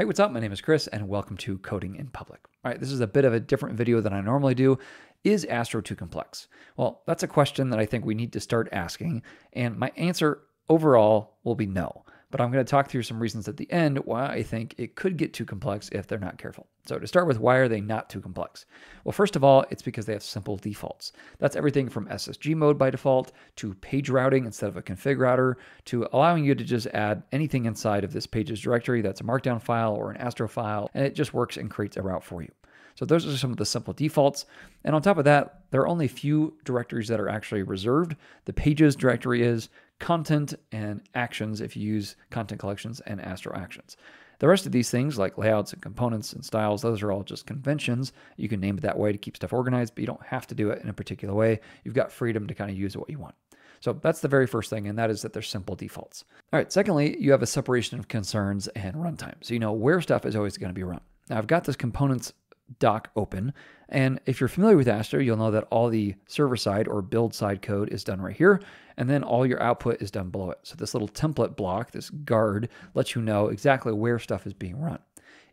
Hey, what's up? My name is Chris, and welcome to Coding in Public. All right, this is a bit of a different video than I normally do. Is Astro too complex? Well, that's a question that I think we need to start asking, and my answer overall will be no but I'm going to talk through some reasons at the end why I think it could get too complex if they're not careful. So, to start with, why are they not too complex? Well, first of all, it's because they have simple defaults. That's everything from SSG mode by default to page routing instead of a config router to allowing you to just add anything inside of this pages directory that's a markdown file or an Astro file, and it just works and creates a route for you. So those are some of the simple defaults. And on top of that, there are only a few directories that are actually reserved. The pages directory is, content and actions if you use content collections and Astro actions. The rest of these things, like layouts and components and styles, those are all just conventions. You can name it that way to keep stuff organized, but you don't have to do it in a particular way. You've got freedom to kind of use what you want. So that's the very first thing, and that is that they're simple defaults. All right, secondly, you have a separation of concerns and runtime. So you know where stuff is always going to be run. Now I've got this components doc open. And if you're familiar with Astro, you'll know that all the server side or build side code is done right here. And then all your output is done below it. So this little template block, this guard, lets you know exactly where stuff is being run.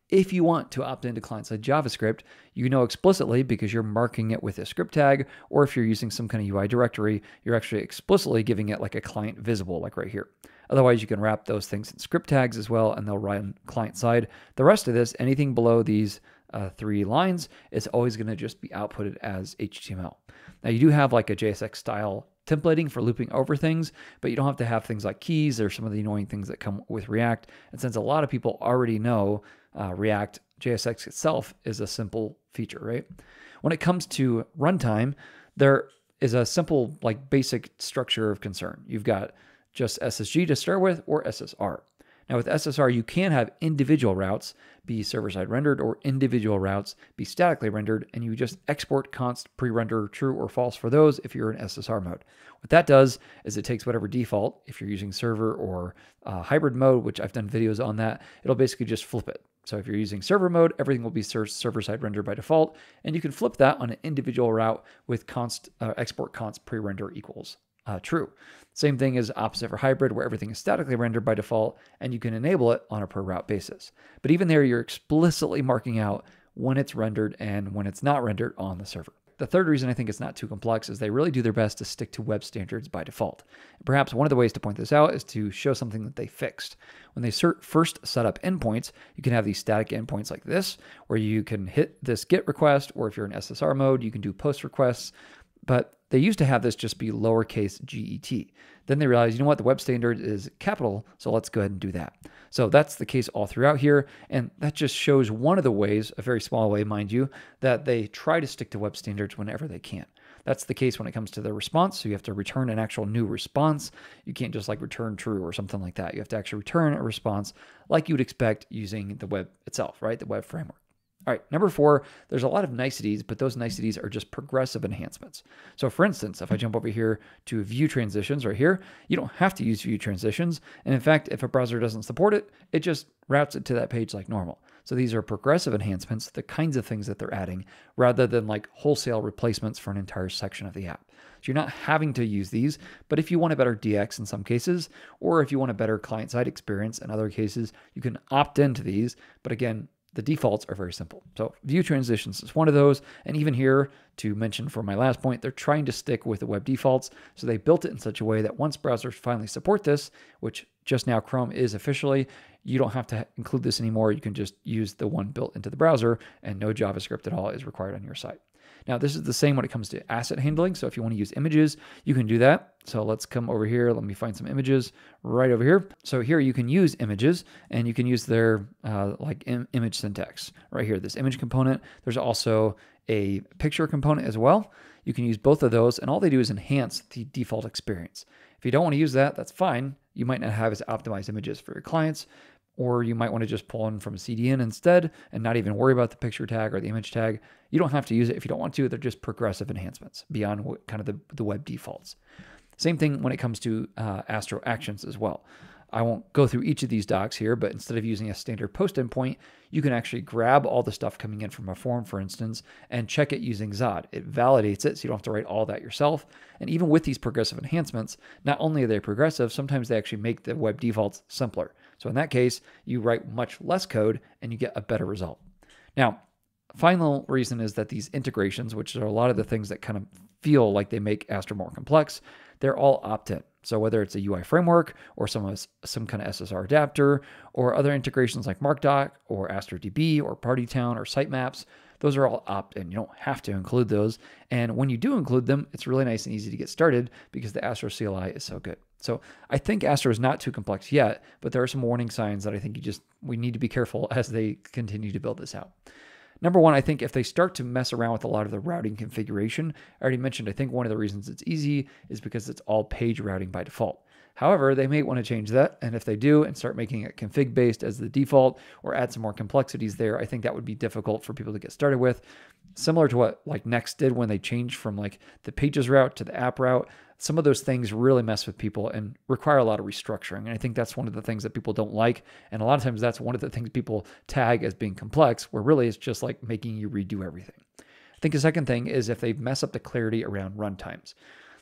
If you want to opt into client-side JavaScript, you know explicitly because you're marking it with a script tag, or if you're using some kind of UI directory, you're actually explicitly giving it like a client visible, like right here. Otherwise, you can wrap those things in script tags as well, and they'll run client side. The rest of this, anything below these uh, three lines, it's always going to just be outputted as HTML. Now you do have like a JSX style templating for looping over things, but you don't have to have things like keys or some of the annoying things that come with React. And since a lot of people already know uh, React, JSX itself is a simple feature, right? When it comes to runtime, there is a simple, like basic structure of concern. You've got just SSG to start with or SSR. Now with SSR, you can have individual routes be server-side rendered or individual routes be statically rendered, and you just export const pre-render true or false for those if you're in SSR mode. What that does is it takes whatever default, if you're using server or uh, hybrid mode, which I've done videos on that, it'll basically just flip it. So if you're using server mode, everything will be server-side rendered by default, and you can flip that on an individual route with const uh, export const pre-render equals uh, true. Same thing is opposite for hybrid, where everything is statically rendered by default, and you can enable it on a per route basis. But even there, you're explicitly marking out when it's rendered and when it's not rendered on the server. The third reason I think it's not too complex is they really do their best to stick to web standards by default. Perhaps one of the ways to point this out is to show something that they fixed. When they first set up endpoints, you can have these static endpoints like this, where you can hit this GET request, or if you're in SSR mode, you can do POST requests. But they used to have this just be lowercase get. Then they realized, you know what, the web standard is capital, so let's go ahead and do that. So that's the case all throughout here. And that just shows one of the ways, a very small way, mind you, that they try to stick to web standards whenever they can. That's the case when it comes to the response. So you have to return an actual new response. You can't just like return true or something like that. You have to actually return a response like you would expect using the web itself, right? The web framework. All right, number four, there's a lot of niceties, but those niceties are just progressive enhancements. So for instance, if I jump over here to view transitions right here, you don't have to use view transitions. And in fact, if a browser doesn't support it, it just routes it to that page like normal. So these are progressive enhancements, the kinds of things that they're adding, rather than like wholesale replacements for an entire section of the app. So you're not having to use these, but if you want a better DX in some cases, or if you want a better client side experience in other cases, you can opt into these. But again, the defaults are very simple. So view transitions is one of those. And even here, to mention for my last point, they're trying to stick with the web defaults. So they built it in such a way that once browsers finally support this, which just now Chrome is officially, you don't have to include this anymore. You can just use the one built into the browser and no JavaScript at all is required on your site. Now, this is the same when it comes to asset handling. So if you want to use images, you can do that. So let's come over here. Let me find some images right over here. So here you can use images and you can use their uh, like Im image syntax right here, this image component. There's also a picture component as well. You can use both of those and all they do is enhance the default experience. If you don't want to use that, that's fine. You might not have as optimized images for your clients, or you might want to just pull in from CDN instead and not even worry about the picture tag or the image tag. You don't have to use it if you don't want to. They're just progressive enhancements beyond what, kind of the, the web defaults. Same thing when it comes to uh, Astro Actions as well. I won't go through each of these docs here, but instead of using a standard post endpoint, you can actually grab all the stuff coming in from a form, for instance, and check it using Zod. It validates it, so you don't have to write all that yourself. And even with these progressive enhancements, not only are they progressive, sometimes they actually make the web defaults simpler. So in that case, you write much less code and you get a better result. Now, final reason is that these integrations, which are a lot of the things that kind of feel like they make Astro more complex, they're all opt-in. So whether it's a UI framework or some some kind of SSR adapter or other integrations like MarkDoc or AstroDB or PartyTown or sitemaps, those are all opt-in. You don't have to include those. And when you do include them, it's really nice and easy to get started because the Astro CLI is so good. So I think Astro is not too complex yet, but there are some warning signs that I think you just we need to be careful as they continue to build this out. Number one, I think if they start to mess around with a lot of the routing configuration, I already mentioned, I think one of the reasons it's easy is because it's all page routing by default. However, they may want to change that. And if they do and start making it config based as the default or add some more complexities there, I think that would be difficult for people to get started with. Similar to what like Next did when they changed from like the pages route to the app route. Some of those things really mess with people and require a lot of restructuring. And I think that's one of the things that people don't like. And a lot of times that's one of the things people tag as being complex, where really it's just like making you redo everything. I think the second thing is if they mess up the clarity around runtimes.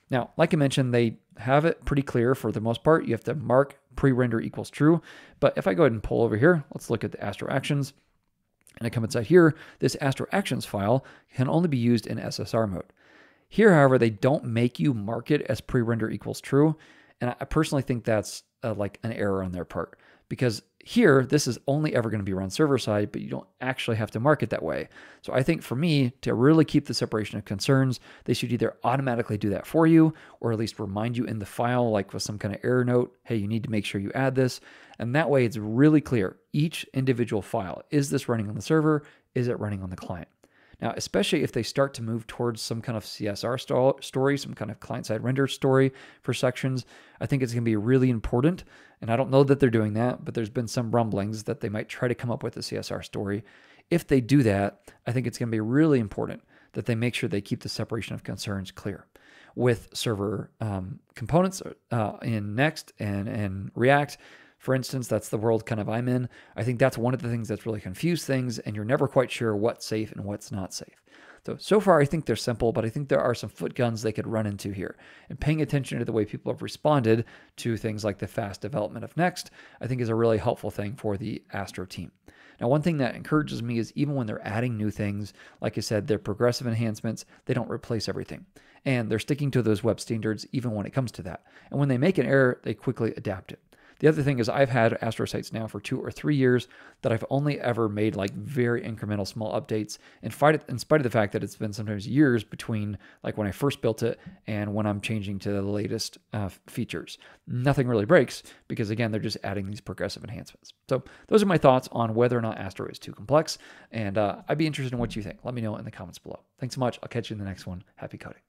Now, like I mentioned, they have it pretty clear for the most part. You have to mark pre-render equals true. But if I go ahead and pull over here, let's look at the Astro Actions. And I come inside here, this Astro Actions file can only be used in SSR mode. Here, however, they don't make you mark it as pre-render equals true. And I personally think that's uh, like an error on their part because here, this is only ever going to be run server side, but you don't actually have to mark it that way. So I think for me, to really keep the separation of concerns, they should either automatically do that for you or at least remind you in the file, like with some kind of error note, hey, you need to make sure you add this. And that way it's really clear each individual file. Is this running on the server? Is it running on the client? Now, especially if they start to move towards some kind of CSR story, some kind of client side render story for sections, I think it's going to be really important. And I don't know that they're doing that, but there's been some rumblings that they might try to come up with a CSR story. If they do that, I think it's going to be really important that they make sure they keep the separation of concerns clear. With server um, components uh, in Next and, and React, for instance, that's the world kind of I'm in. I think that's one of the things that's really confused things, and you're never quite sure what's safe and what's not safe. So, so far, I think they're simple, but I think there are some foot guns they could run into here. And paying attention to the way people have responded to things like the fast development of Next, I think is a really helpful thing for the Astro team. Now, one thing that encourages me is even when they're adding new things, like I said, they're progressive enhancements, they don't replace everything. And they're sticking to those web standards even when it comes to that. And when they make an error, they quickly adapt it. The other thing is I've had Astro sites now for two or three years that I've only ever made like very incremental small updates in spite of, in spite of the fact that it's been sometimes years between like when I first built it and when I'm changing to the latest uh, features. Nothing really breaks because again, they're just adding these progressive enhancements. So those are my thoughts on whether or not Astro is too complex. And uh, I'd be interested in what you think. Let me know in the comments below. Thanks so much. I'll catch you in the next one. Happy coding.